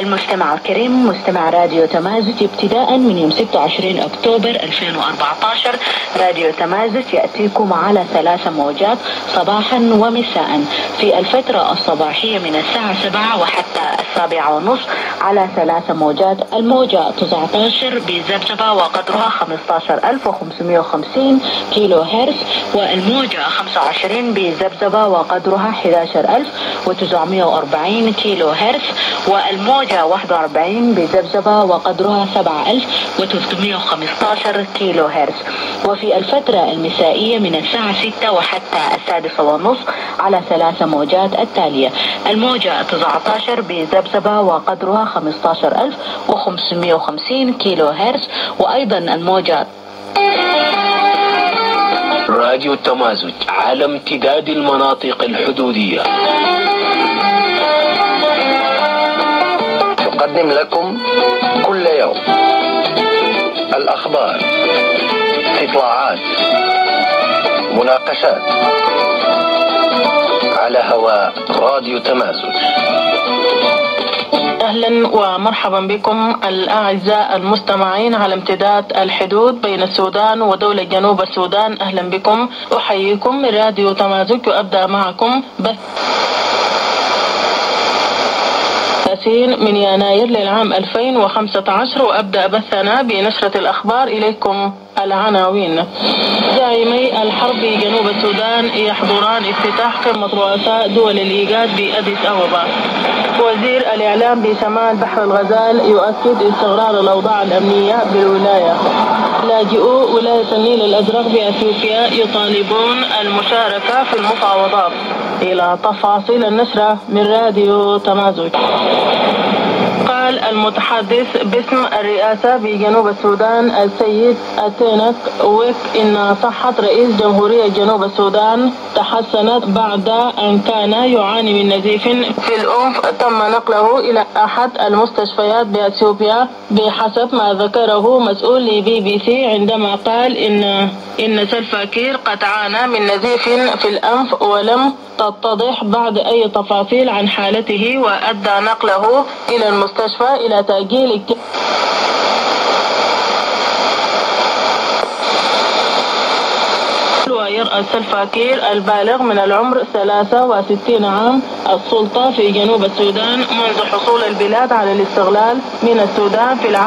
المستمع الكريم مستمع راديو تمازج ابتداء من يوم 26 أكتوبر 2014 راديو تمازج يأتيكم على ثلاث موجات صباحا ومساء. في الفترة الصباحية من الساعة 7 وحتى السابعة ونصف على ثلاث موجات. الموجة 19 بذبذبة وقدرها 15550 كيلو هرتز والموجة 25 بذبذبة وقدرها 11940 كيلو هرتز والموجة 41 بذبذبة وقدرها 7315 كيلو هرتز وفي الفترة المسائية من الساعة 6 وحتى السادسة والنصف على ثلاث موجات التالية. الموجة 19 بذبذبة وقدرها 15550 كيلو هرتز وأيضا الموجة راديو التمازج على امتداد المناطق الحدودية. تقدم لكم كل يوم الأخبار استطلاعات مناقشات على هواء راديو تمازج أهلا ومرحبا بكم الأعزاء المستمعين على امتداد الحدود بين السودان ودولة جنوب السودان. أهلا بكم أحييكم من راديو تمازج وابدا معكم بث 30 من يناير للعام 2015 وأبدأ بثنا بنشرة الأخبار إليكم العناوين. زعيمي الحرب جنوب السودان يحضران افتتاح قمة رؤساء دول الإيجاد بأديس أبابا. وزير الإعلام بشمال بحر الغزال يؤكد استقرار الأوضاع الأمنية بالولاية. لاجئو ولاية النيل الأزرق بأثيوبيا يطالبون المشاركة في المفاوضات. إلى تفاصيل النشرة من راديو تمازج قال المتحدث باسم الرئاسة بجنوب السودان السيد أتينك ويك إن صحة رئيس جمهورية جنوب السودان تحسنت بعد أن كان يعاني من نزيف في الأنف. تم نقله إلى أحد المستشفيات بأثيوبيا بحسب ما ذكره مسؤول لبي بي سي عندما قال إن إن سلفاكير قد عانى من نزيف في الأنف ولم تتضح بعد أي تفاصيل عن حالته وأدى نقله إلى المستشفى إلى تأجيل الك... ويرأى السلفاكير البالغ من العمر 63 عام السلطة في جنوب السودان منذ حصول البلاد على الاستغلال من السودان في العام